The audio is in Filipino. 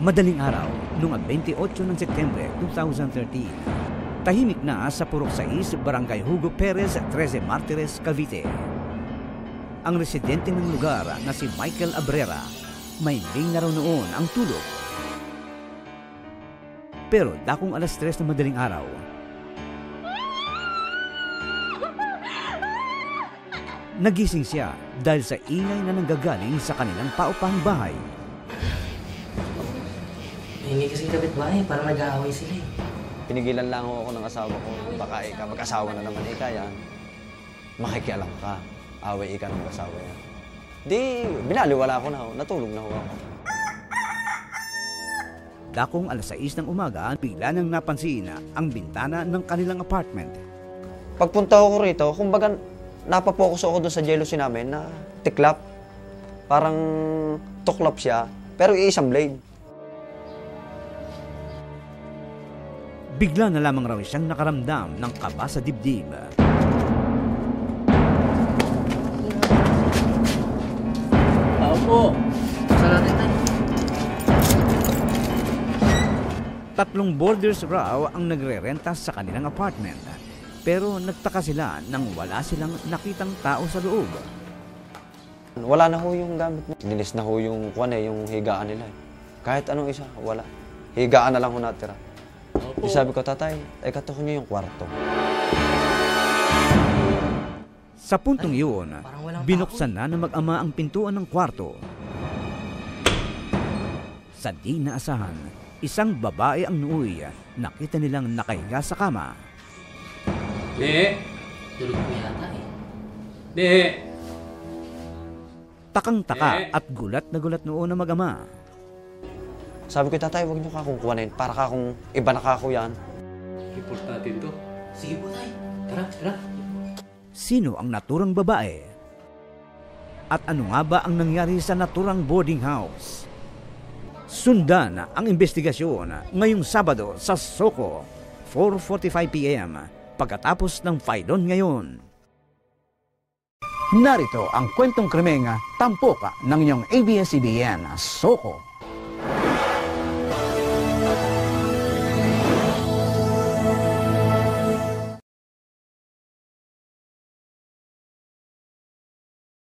Madaling araw, noong 28 ng Setyembre 2013, tahimik na sa Purok 6, Barangay Hugo Perez, 13 Martires, Cavite. Ang residente ng lugar na si Michael Abrera, may na raw noon ang tulog. Pero dakong alas 3 ng madaling araw, nagising siya dahil sa ingay na nanggagaling sa kanilang paupahang bahay. Hingi kasi kapitbahay para nag-aaway sila eh. Pinigilan lang ako ng asawa ko. Baka ika, mag-asawa na naman ika yan. Makikialam ka. Away ika ng asawa yan. Di, binaliwala ko na ho. Natulog na ako. Dakong alas 6 ng umaga, bigla nang napansin ang bintana ng kanilang apartment. Pagpunta ko rito, kumbaga napapokus ako doon sa jealousy namin na tiklap. Parang tuklap siya, pero iisang blade. Bigla na lamang raw siyang nakaramdam ng kaba sa dibdib. Tao po! Sa natin tayo. Tatlong boarders raw ang nagre-renta sa kanilang apartment. Pero nagtaka sila nang wala silang nakitang tao sa loob. Wala na ho yung gamit mo. Nilis na ho yung, kwan eh, yung higaan nila eh. Kahit anong isa, wala. Higaan na lang ho natira. Opo. Sabi ko, tatay, ay katuko niyo yung kwarto. Sa puntong iyon, parang walang binuksan na ng mag-ama ang pintuan ng kwarto. Sa di naasahan, isang babae ang nuoy. Nakita nilang nakahiga sa kama. Di, Tulog po yata eh. di. Takang-taka at gulat na gulat noon ang mag-ama. Sabi ko, tatay, huwag niyo kakong kuwanin. Para kakong iba na kako yan. Report natin to. Sige po tayo. Tara, tara. Sino ang naturang babae? At ano nga ba ang nangyari sa naturang boarding house? Sundan ang investigasyon ngayong Sabado sa Soko, 4.45pm, pagkatapos ng Faidon ngayon. Narito ang kwentong krimeng tampok ng inyong ABS-CBN Soko